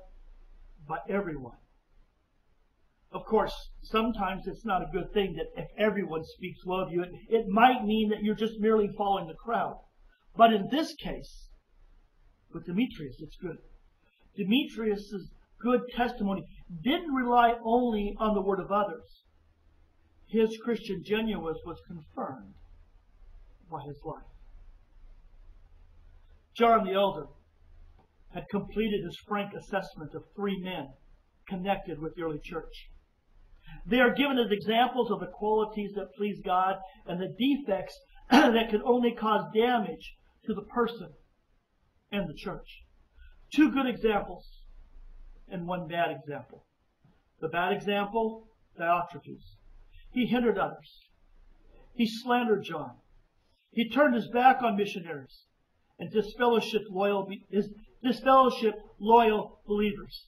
by everyone. Of course, sometimes it's not a good thing that if everyone speaks well of you, it, it might mean that you're just merely following the crowd. But in this case, with Demetrius, it's good. Demetrius' good testimony didn't rely only on the word of others. His Christian genuineness was confirmed by his life. John the Elder had completed his frank assessment of three men connected with the early church. They are given as examples of the qualities that please God and the defects that could only cause damage to the person and the church. Two good examples and one bad example. The bad example, Diotrephes. He hindered others. He slandered John. He turned his back on missionaries and disfellowshipped loyal, disfellowshipped loyal believers.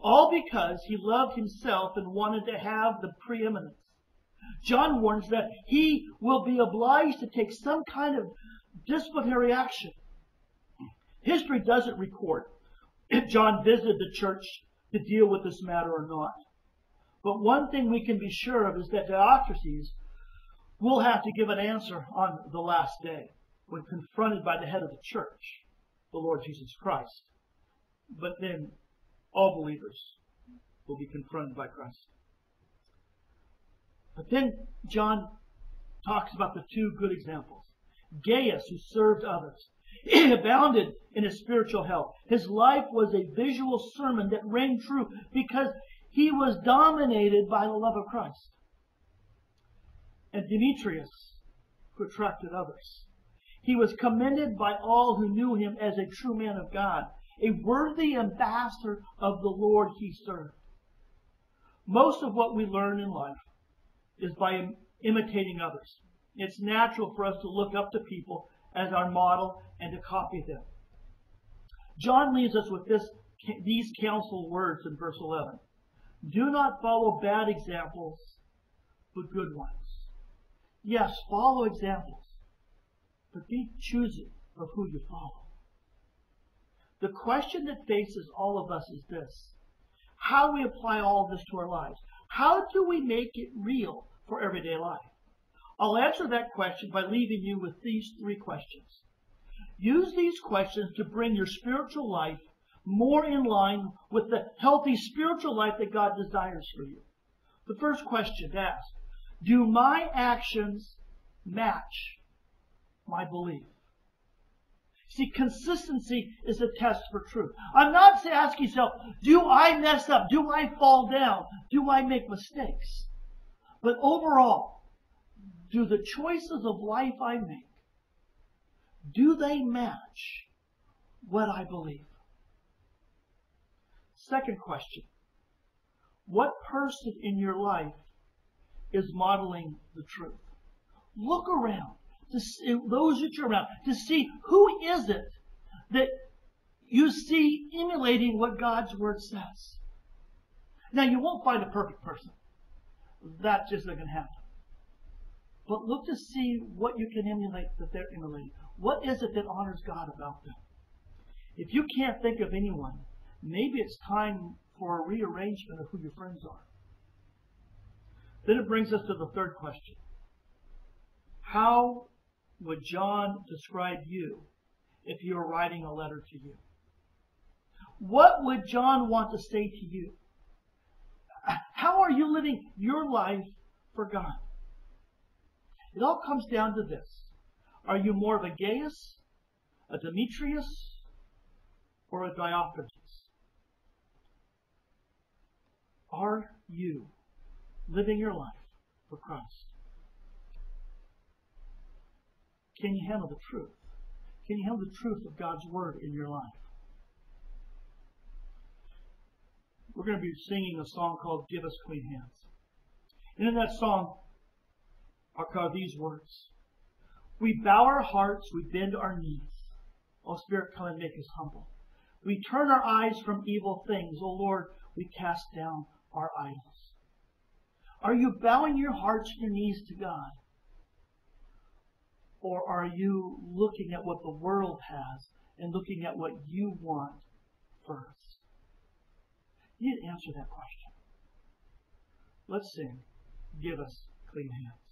All because he loved himself and wanted to have the preeminence. John warns that he will be obliged to take some kind of disciplinary action. History doesn't record if John visited the church to deal with this matter or not. But one thing we can be sure of is that Diotrephes will have to give an answer on the last day when confronted by the head of the church, the Lord Jesus Christ. But then all believers will be confronted by Christ. But then John talks about the two good examples. Gaius, who served others. He abounded in his spiritual health. His life was a visual sermon that rang true because he was dominated by the love of Christ. And Demetrius, who attracted others. He was commended by all who knew him as a true man of God, a worthy ambassador of the Lord he served. Most of what we learn in life is by imitating others. It's natural for us to look up to people as our model and to copy them. John leaves us with this, these counsel words in verse 11. Do not follow bad examples, but good ones. Yes, follow examples, but be choosy of who you follow. The question that faces all of us is this. How do we apply all of this to our lives. How do we make it real for everyday life? I'll answer that question by leaving you with these three questions. Use these questions to bring your spiritual life more in line with the healthy spiritual life that God desires for you. The first question to ask Do my actions match my belief? See, consistency is a test for truth. I'm not saying ask yourself, do I mess up? Do I fall down? Do I make mistakes? But overall, do the choices of life I make, do they match what I believe? Second question. What person in your life is modeling the truth? Look around to see, eh, those that you're around to see who is it that you see emulating what God's word says. Now you won't find a perfect person. That just isn't going to happen. But look to see what you can emulate that they're emulating. What is it that honors God about them? If you can't think of anyone, maybe it's time for a rearrangement of who your friends are. Then it brings us to the third question. How would John describe you if you were writing a letter to you? What would John want to say to you? How are you living your life for God? It all comes down to this. Are you more of a Gaius, a Demetrius, or a Diotrephes? Are you living your life for Christ? Can you handle the truth? Can you handle the truth of God's Word in your life? We're going to be singing a song called Give Us Clean Hands. And in that song are these words. We bow our hearts, we bend our knees. O Spirit, come and make us humble. We turn our eyes from evil things. O Lord, we cast down our idols. Are you bowing your hearts and your knees to God? Or are you looking at what the world has and looking at what you want first? You to answer that question. Let's sing. Give us clean hands.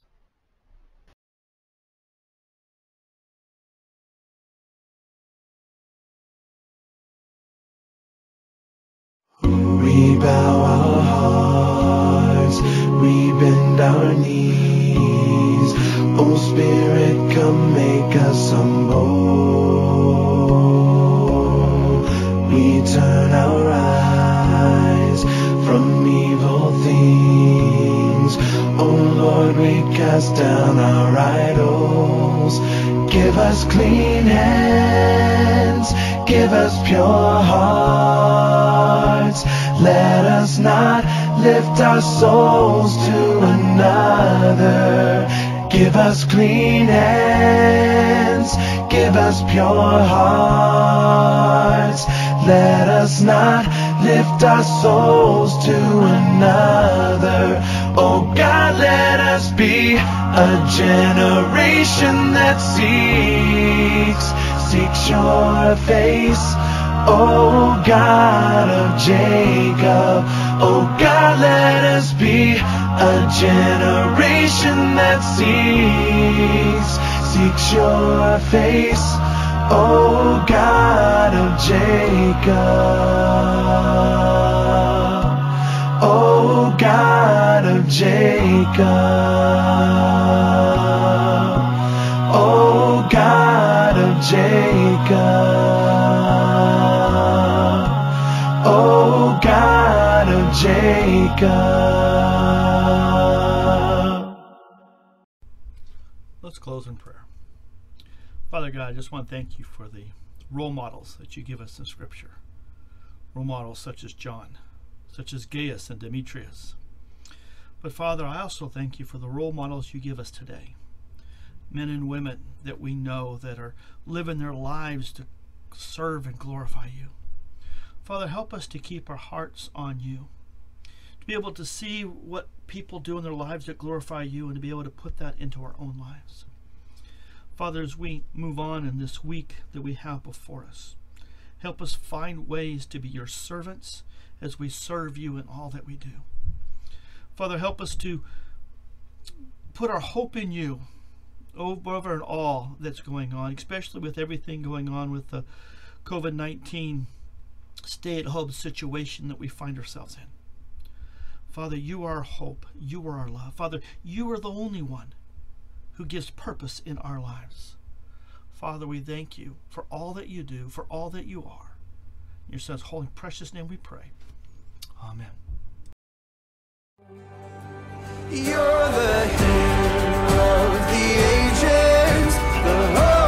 Bow our hearts, we bend our knees. Oh Spirit, come make us humble. We turn our eyes from evil things. Oh Lord, we cast down our idols. Give us clean hands, give us pure hearts. Let us not lift our souls to another. Give us clean hands, give us pure hearts. Let us not lift our souls to another. Oh God, let us be a generation that seeks, seeks your face. Oh God of Jacob, O God, let us be a generation that seeks, seeks your face. O God of Jacob, O God of Jacob, O God of Jacob, Jacob. Let's close in prayer. Father God, I just want to thank you for the role models that you give us in Scripture. Role models such as John, such as Gaius and Demetrius. But Father, I also thank you for the role models you give us today. Men and women that we know that are living their lives to serve and glorify you. Father, help us to keep our hearts on you. Be able to see what people do in their lives that glorify you and to be able to put that into our own lives. Father, as we move on in this week that we have before us, help us find ways to be your servants as we serve you in all that we do. Father, help us to put our hope in you, over and all that's going on, especially with everything going on with the COVID 19 stay at home situation that we find ourselves in. Father, you are our hope. You are our love. Father, you are the only one who gives purpose in our lives. Father, we thank you for all that you do, for all that you are. In your Son's holy precious name we pray. Amen. You're the hero of the ages, the